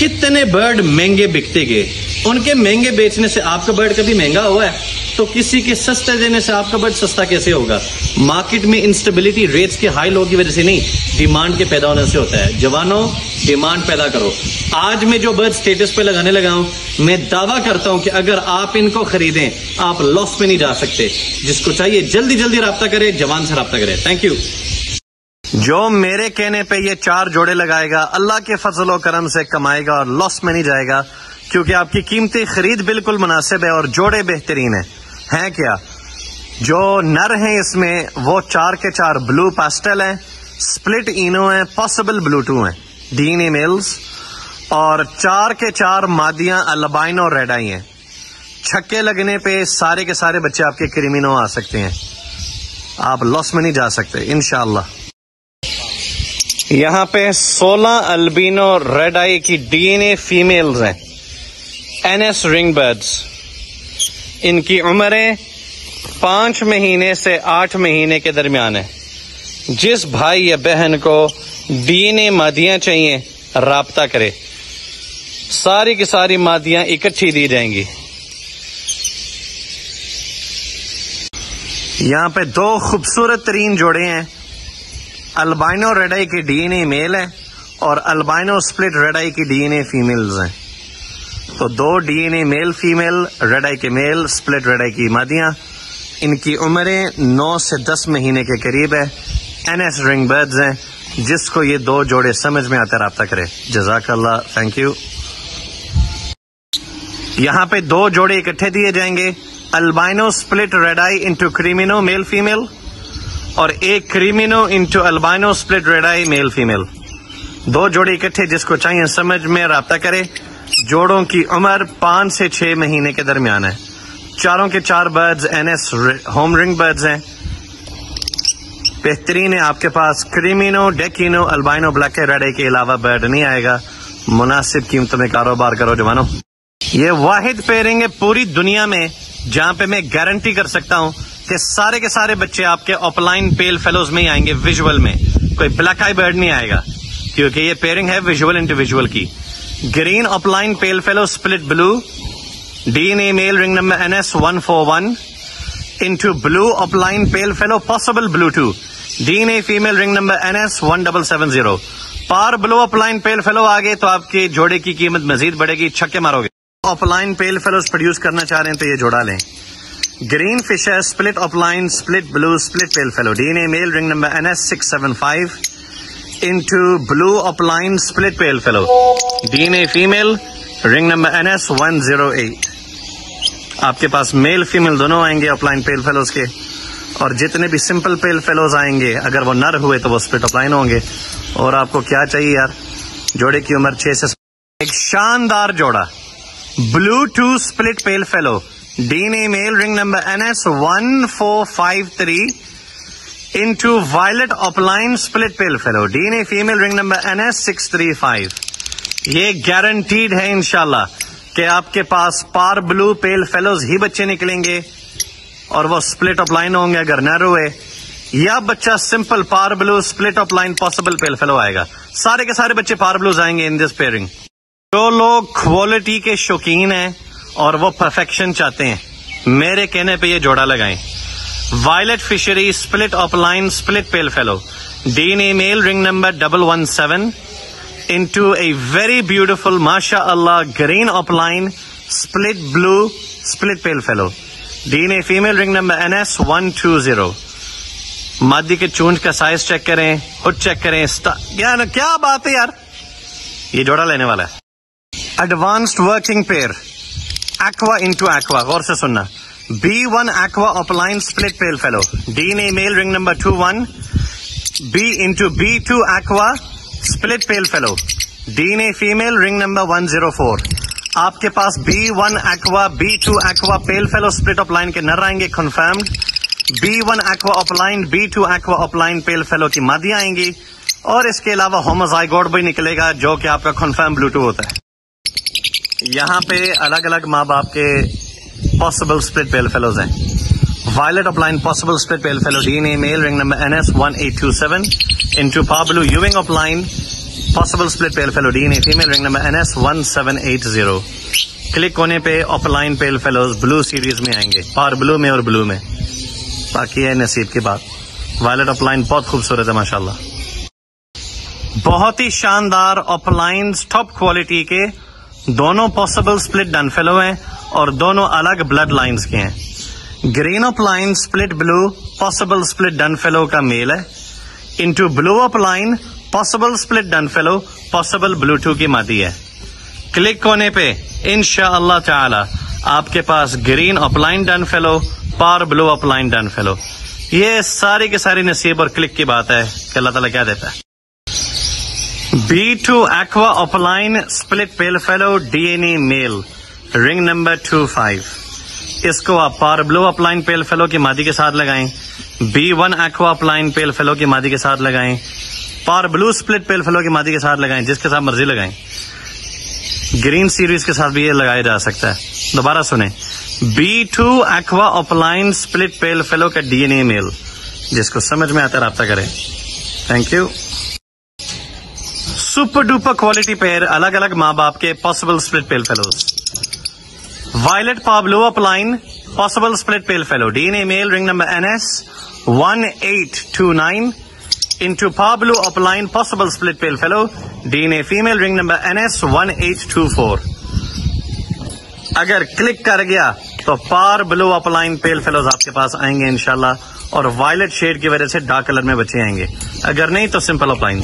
کتنے برڈ مہنگے بکتے گئے؟ ان کے مہنگے بیچنے سے آپ کا برڈ کبھی مہنگا ہوا ہے؟ تو کسی کے سستے دینے سے آپ کا برڈ سستا کیسے ہوگا؟ مارکیٹ میں انسٹیبلٹی ریٹس کے ہائی لو کی وجہ سے نہیں ڈیمانڈ کے پیدا ہونے سے ہوتا ہے۔ جوانوں ڈیمانڈ پیدا کرو۔ آج میں جو برڈ سٹیٹس پہ لگانے لگا ہوں، میں دعویٰ کرتا ہوں کہ اگر آپ ان کو خریدیں، آپ لاس پہ نہیں جا سکتے۔ جس کو چاہیے، جلدی جلدی رابطہ کرے، جوان سے رابطہ کرے۔ تھینک یو جو میرے کہنے پہ یہ چار جوڑے لگائے گا، اللہ کے فضل و کرم سے کمائے گا اور لاس میں نہیں جائے گا، کیونکہ آپ کی قیمتی خرید بالکل مناسب ہے اور جوڑے بہترین ہیں۔ ہیں کیا؟ جو نر ہیں اس میں، وہ چار کے چار بلو پاسٹل ہیں سپلٹ اینو ہیں پاسبل بلو ٹو ہیں۔ ڈین ای میلز اور چار کے چار مادیاں البائنو ریڈ آئی ہیں۔ چھکے لگنے پہ سارے کے سارے بچے آپ کے کریمینو آ سکتے ہیں۔ آپ لاس میں نہیں جا سکتے، انشاءاللہ۔ یہاں پہ سولہ البینو ریڈ آئی کی ڈی این اے فیمیلز ہیں۔ این ایس رنگ برڈز ان کی عمریں پانچ مہینے سے آٹھ مہینے کے درمیان ہے جس بھائی یا بہن کو ڈی این اے مادیاں چاہیے، رابطہ کرے۔ ساری کی ساری مادیاں اکٹھی دی جائیں گی۔ یہاں پہ دو خوبصورت ترین جوڑے ہیں۔ البائنو ریڈائی کی ڈی این اے میل ہے اور البائنو سپلٹ ریڈائی کی ڈی این اے فیمیلز ہیں۔ تو دو D N A male female, red eye کے میل، سپلٹ ریڈائی کی مادیاں۔ ان کی عمریں نو سے دس مہینے کے قریب ہے این ایس رنگ برڈز ہیں، جس کو یہ دو جوڑے سمجھ میں آتے رابطہ کرے جزاک اللہ تھینک یو یہاں پہ دو جوڑے اکٹھے دیے جائیں گے۔ Albino split red eye into creamino male female. اور ایک creamino into albino split red eye male female دو جوڑے اکٹھے جس کو چاہیے سمجھ میں رابطہ کرے. جوڑوں کی عمر پانچ سے چھ مہینے کے درمیان ہے. چاروں کے چار birds N S home ring birds ہیں. بہترین ہے آپ کے پاس کریمینو ڈیکینو البائنو بلیک ریڈے کے علاوہ برڈ نہیں آئے گا. مناسب قیمتوں میں کاروبار کرو جوانو یہ واحد پیرنگ ہے پوری دنیا میں جہاں پہ میں گارنٹی کر سکتا ہوں. کہ سارے کے سارے بچے آپ کے آف لائن پیل فیلوز میں ہی آئیں گے ویژول میں. کوئی بلیک آئی برڈ نہیں آئے گا. کیونکہ یہ پیرنگ ہے ویژول انڈیویژل کی. Green opaline pale fallow split blue D N A male ring number N S one four one into blue opaline pale fallow possible blue two D N A female ring number N S one double seven zero پار blue opaline pale fallow آگے تو آپ کے جوڑے کی قیمت مزید بڑھے گی. چھکے مارو گے opaline pale fellows produce کرنا چاہ رہے ہیں تو یہ جوڑا لیں. Green fisher split opaline split blue split pale fallow D N A male ring number N S six seven five into blue opaline split pale fallow D N A female ring number N S one zero eight آپ کے پاس male female دونوں آئیں گے opaline pale fellows کے اور جتنے بھی simple پیل fellows آئیں گے اگر وہ نر ہوئے تو وہ سپلٹ آف لائن ہوں گے اور آپ کو کیا چاہیے یار جوڑے کی عمر چھ سے ایک شاندار جوڑا blue two split pale fallow D N A male ring number N S one four five three into violet opaline split pale fallow. D N A female ring number N S six three five. یہ guaranteed ہے انشاءاللہ کہ آپ کے پاس پار بلو پیل fellows ہی بچے نکلیں گے اور وہ سپلٹ آف لائن ہوں گے اگر نہ روئے۔ یا بچہ سمپل پار blue split opaline possible pale fallow آئے گا۔ سارے کے سارے بچے پار بلوز آئیں گے ان دس پیئرنگ جو لوگ کوالٹی کے شوقین ہیں اور وہ پرفیکشن چاہتے ہیں۔ میرے کہنے پہ یہ جوڑا لگائیں۔ Violet fishery split opaline split pale fallow D N E male ring number double one seven into a very beautiful ماشاء اللہ green opaline split blue split pale fallow D N A female ring number N S one two zero مادی کے چونٹ کا size check کریں خود check کریں کیا بات ہے یار؟ یہ جوڑا لینے والا ہے۔ Advanced working pair aqua into aqua غور سے سننا B one aqua opaline pale fallow DNA male ring number two one B into B two aqua split pale fallow DNA ring number one zero four آپ کے پاس B one aqua B two aqua pale fallow opaline کے نر آئیں گے confirmed B one aqua opaline B two aqua opaline pale fallow کی مادیاں آئیں گی اور اس کے علاوہ ہوموزائی گوڈ بھی نکلے گا جو کہ آپ کا کنفرم بلوٹو ہوتا ہے یہاں پہ الگ الگ ماں باپ کے پاسبل اسپلٹ پیل فیلوز ہیں۔ Violet opaline possible split pale fallow D N A male ring number N S one eight two seven into Pablo یوونگ opaline possible split pale fallow D N A female ring number N S one seven eight zero click ہونے پہ اپ opaline pale fallows blue series میں آئیں گے۔ اور بلو میں اور بلو میں۔ باقی ہے نصیب کی بات۔ وائلٹ اپ لائن بہت خوبصورت ہے، ماشاءاللہ۔ بہت ہی شاندار اپ لائنز ٹاپ کوالٹی کے دونوں پاسبل سپلٹ ڈن فیلو ہیں اور دونوں الگ بلڈ لائنز کے ہیں۔ Green opaline split blue possible split dun fallow کا میل ہے۔ Into blue opaline possible split dun fallow possible blue two کی مادی ہے۔ کلک ہونے پہ انشاء اللہ تعالی آپ کے پاس green opaline dun fallow pair blue opaline dun fallow یہ ساری کی ساری نصیب اور کلک کی بات ہے کہ اللہ تعالیٰ کیا دیتا ہے۔ B two aqua opaline pale fallow D N E male ring number two five اس کو آپ پار blue opaline pale fallow کی مادی کے ساتھ لگائیں B one aqua opaline pale fallow کی مادی کے ساتھ لگائیں پار بلو سپلٹ پیل فیلو کی مادی کے ساتھ لگائیں جس کے ساتھ مرضی لگائیں گرین سیریز کے ساتھ بھی یہ لگایا جا سکتا ہے دوبارہ سنیں B two aqua opaline pale fallow کا ڈی این اے میل جس کو سمجھ میں آتا رابطہ کریں thank you super duper quality pair الگ الگ ماں باپ کے possible split pale fallows violet Pablo opaline possible split pale fallow D N A male ring number N S one eight two nine into Pablo opaline possible split pale fallow D N A female ring number N S one eight two four اگر click کر گیا تو پار blue opaline pale fellows آپ کے پاس آئیں گے انشاءاللہ اور وائلٹ شیڈ کی وجہ سے ڈارک کلر میں بچے آئیں گے۔ اگر نہیں تو سمپل اپ لائن